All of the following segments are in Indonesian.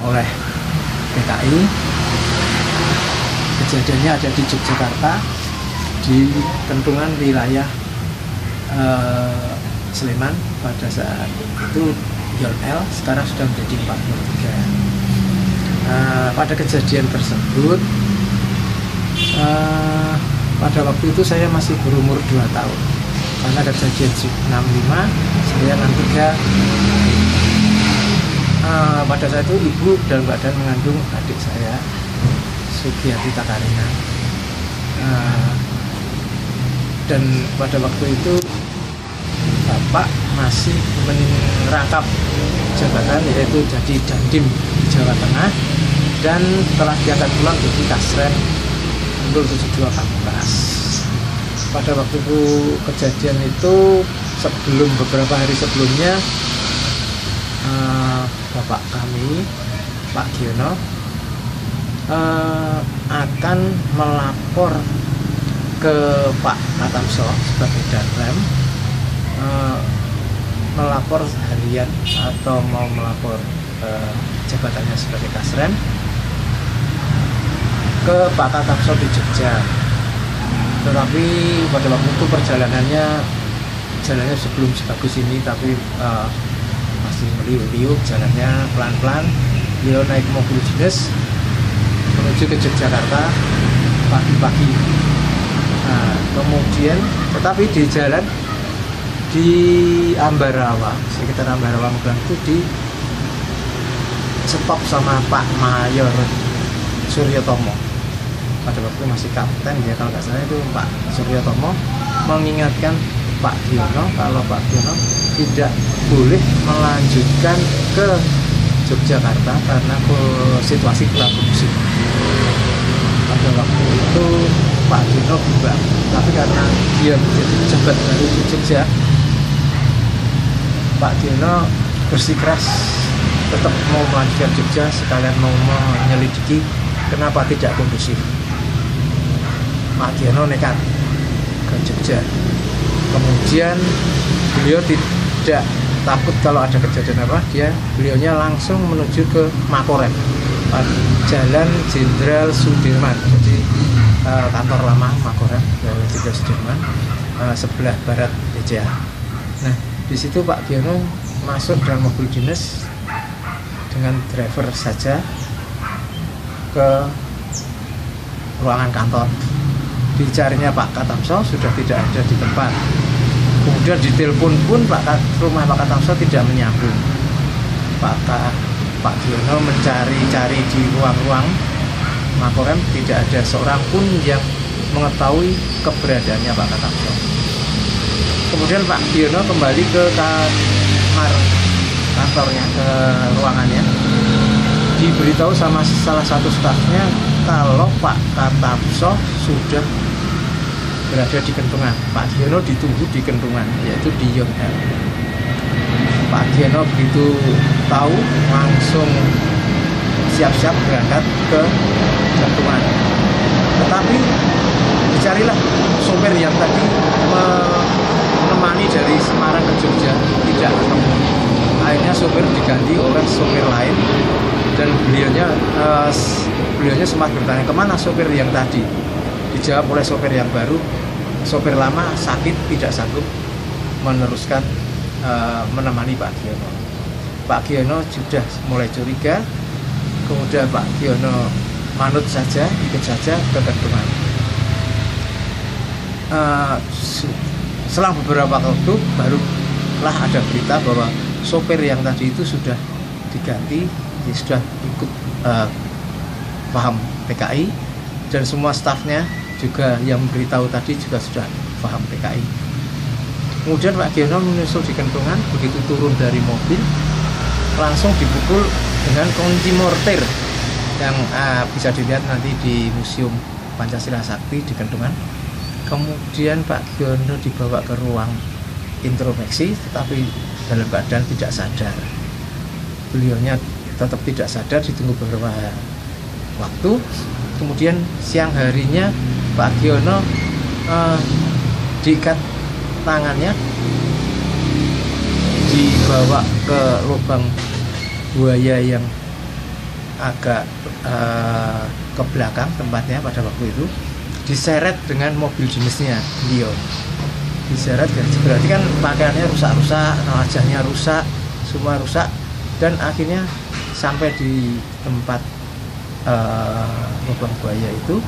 oleh PKI kejadiannya ada di Yogyakarta di kentungan wilayah eh, Sleman pada saat itu Yon L. sekarang sudah menjadi 43 eh, pada kejadian tersebut eh, pada waktu itu saya masih berumur 2 tahun. Karena kejadian 65 saya 63 uh, pada saat itu ibu dalam keadaan mengandung adik saya Sugiyati Takarina. Uh, dan pada waktu itu bapak masih merangkap jabatan yaitu jadi dandim di Jawa Tengah dan telah diangkat pulang jadi kasren untuk 72 Pamungkas pada waktu itu kejadian itu sebelum beberapa hari sebelumnya uh, bapak kami Pak Giono uh, akan melapor ke Pak Katamso sebagai danrem uh, melapor harian atau mau melapor uh, jabatannya sebagai kasrem ke Pak Katamso di Jogja. Tetapi pada waktu itu perjalanannya jalannya sebelum sebagus ini tapi uh, masih meliuk-liuk jalannya pelan-pelan. Beliau naik mobil dinas menuju ke Yogyakarta pagi-pagi. Nah, kemudian tetapi di jalan di Ambarawa sekitar Ambarawa Magelang itu di stop sama Pak Mayor Suryotomo pada waktu masih kapten ya kalau nggak salah itu Pak Suryotomo mengingatkan Pak Diono kalau Pak Diono tidak boleh melanjutkan ke Yogyakarta karena situasi kurang kondusif. Pada waktu itu Pak Dino berubah, tapi karena dia menjadi pejabat baru di Jogja, Pak Dino bersikeras tetap mau melanjutkan Jogja sekalian mau menyelidiki kenapa tidak kondusif. Pak Dino nekat ke Jogja. Kemudian beliau tidak takut kalau ada kejadian apa dia beliaunya langsung menuju ke Makorem Jalan Jenderal Sudirman jadi uh, kantor lama Makorem Jalan Jenderal Sudirman uh, sebelah barat BCA nah di situ Pak Giono masuk dalam mobil dinas dengan driver saja ke ruangan kantor. Dicarinya Pak Katamso sudah tidak ada di tempat kemudian ditelepon pun Pak rumah Pak Katamso tidak menyambung. Pak Pak Giono mencari-cari di ruang-ruang Makorem tidak ada seorang pun yang mengetahui keberadaannya Pak Katamso kemudian Pak Giono kembali ke kamar kantornya ke ruangannya. Diberitahu sama salah satu stafnya kalau Pak Katamso sudah berada di Kentungan. Pak Diono ditunggu di Kentungan, yaitu di Yonhel. Pak Diono begitu tahu langsung siap-siap berangkat ke Kentungan. Tetapi dicarilah sopir yang tadi menemani dari Semarang ke Jogja tidak ketemu. Akhirnya sopir diganti oleh sopir lain dan beliaunya uh, beliaunya sempat bertanya ke mana sopir yang tadi dijawab oleh sopir yang baru. Sopir lama sakit tidak sanggup meneruskan uh, menemani Pak Giono. Pak Giono sudah mulai curiga. Kemudian Pak Giono manut saja ikut saja ke Kendungan uh, selang beberapa waktu barulah ada berita bahwa sopir yang tadi itu sudah diganti dia sudah ikut uh, paham PKI dan semua stafnya juga yang memberitahu tadi juga sudah paham PKI. Kemudian Pak Giono menyusul di kentungan, begitu turun dari mobil, langsung dipukul dengan kunci mortir yang uh, bisa dilihat nanti di Museum Pancasila Sakti di kentungan. Kemudian Pak Giono dibawa ke ruang introspeksi, tetapi dalam keadaan tidak sadar. Beliaunya tetap tidak sadar, ditunggu beberapa waktu. Kemudian siang harinya Pak Giono uh, diikat tangannya dibawa ke lubang buaya yang agak uh, ke belakang tempatnya pada waktu itu diseret dengan mobil jenisnya Leon diseret berarti kan pakaiannya rusak-rusak wajahnya rusak semua rusak dan akhirnya sampai di tempat uh, lubang buaya itu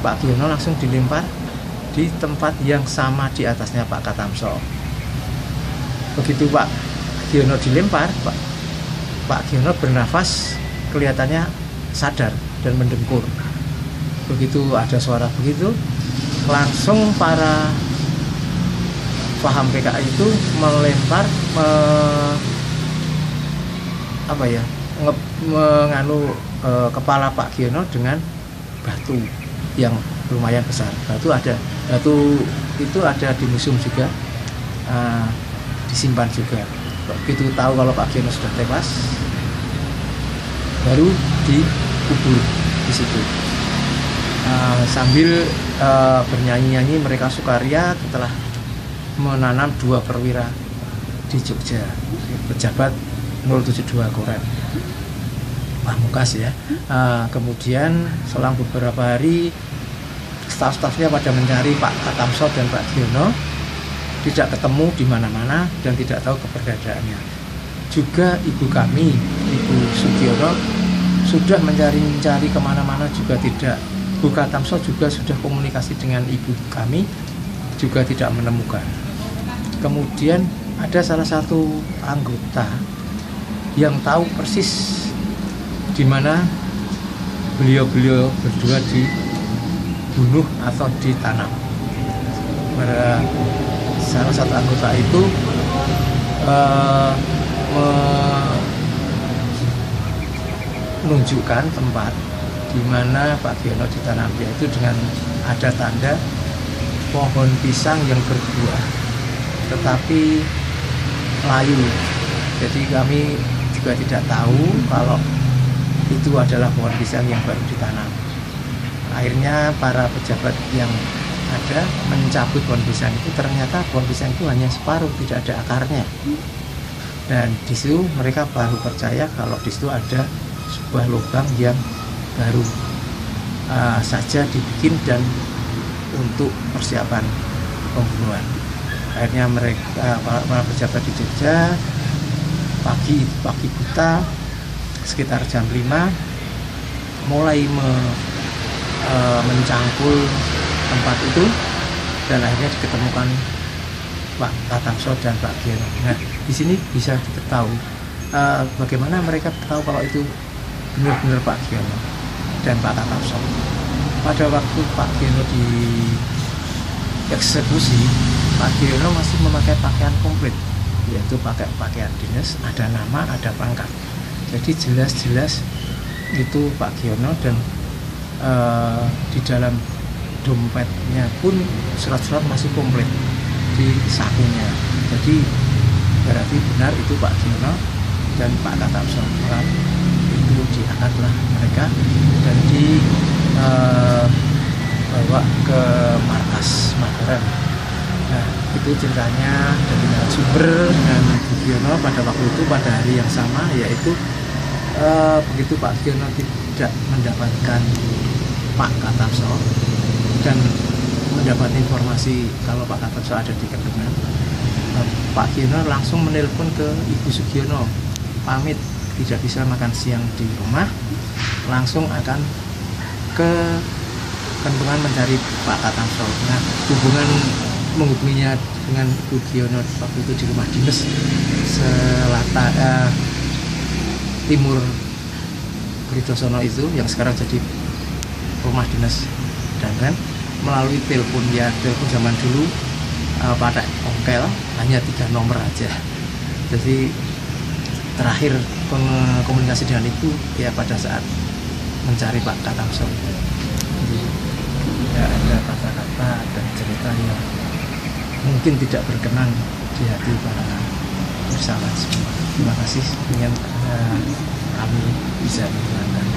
Pak Giono langsung dilempar di tempat yang sama di atasnya Pak Katamso. Begitu Pak Giono dilempar Pak, Pak Giono bernafas kelihatannya sadar dan mendengkur. Begitu ada suara begitu langsung para paham PKI itu melempar me, apa ya nge, menganu e, kepala Pak Giono dengan batu yang lumayan besar. Batu ada batu itu ada di museum juga e, disimpan juga. Begitu tahu kalau Pak Giono sudah tewas baru dikubur di situ. Uh, sambil uh, bernyanyi-nyanyi mereka sukaria setelah menanam dua perwira di Jogja pejabat 072 Koren Pamungkas ya. Uh, kemudian selang beberapa hari staf-stafnya pada mencari Pak Katamso dan Pak Giono. Tidak ketemu di mana-mana dan tidak tahu keberadaannya. Juga ibu kami ibu Sugiono sudah mencari-cari ke mana-mana juga tidak. Bu Katamso juga sudah komunikasi dengan ibu kami juga tidak menemukan. Kemudian ada salah satu anggota yang tahu persis di mana beliau-beliau berdua dibunuh atau ditanam. Pada salah satu anggota itu uh, menunjukkan tempat di mana Pak Giono ditanam yaitu dengan ada tanda pohon pisang yang berbuah tetapi layu jadi kami juga tidak tahu kalau itu adalah pohon pisang yang baru ditanam. Akhirnya para pejabat yang ada mencabut pohon pisang itu ternyata pohon pisang itu hanya separuh tidak ada akarnya. Dan di situ mereka baru percaya kalau di situ ada sebuah lubang yang baru uh, saja dibikin dan untuk persiapan pembunuhan. Akhirnya mereka para pejabat di Jogja pagi pagi buta sekitar jam 5 mulai me, e, mencangkul tempat itu dan akhirnya diketemukan Pak Katamso dan Pak Geno. Nah di sini bisa diketahui e, bagaimana mereka tahu kalau itu benar-benar Pak Geno dan Pak Katamso. Pada waktu Pak Geno di eksekusi Pak Giono masih memakai pakaian komplit yaitu pakai pakaian dinas ada nama ada pangkat jadi jelas-jelas itu Pak Giono dan uh, di dalam dompetnya pun surat-surat masih komplit di sakunya. Jadi berarti benar itu Pak Giono dan Pak Katam Sombran itu diangkatlah mereka dan di uh, bawa ke markas Mataram. Nah itu ceritanya dari sumber dan Bugiono pada waktu itu pada hari yang sama yaitu uh, begitu Pak Giono tidak mendapatkan Pak Katarso dan mendapat informasi kalau Pak Katarso ada di Kendungan uh, Pak Giono langsung menelpon ke Ibu Sugiono pamit tidak bisa makan siang di rumah langsung akan ke Kendungan mencari Pak Katarso nah hubungan menghubunginya dengan Bugiono waktu itu di rumah dinas selatan eh, timur Beridosono itu yang sekarang jadi rumah dinas dan kan melalui telepon ya telepon zaman dulu eh, pada ongkel hanya tiga nomor aja. Jadi terakhir komunikasi dengan itu ya pada saat mencari Pak Katamso jadi ya ada kata-kata dan cerita yang mungkin tidak berkenan di hati para wisatawan semua. Terima kasih dengan uh, kami bisa menerangkan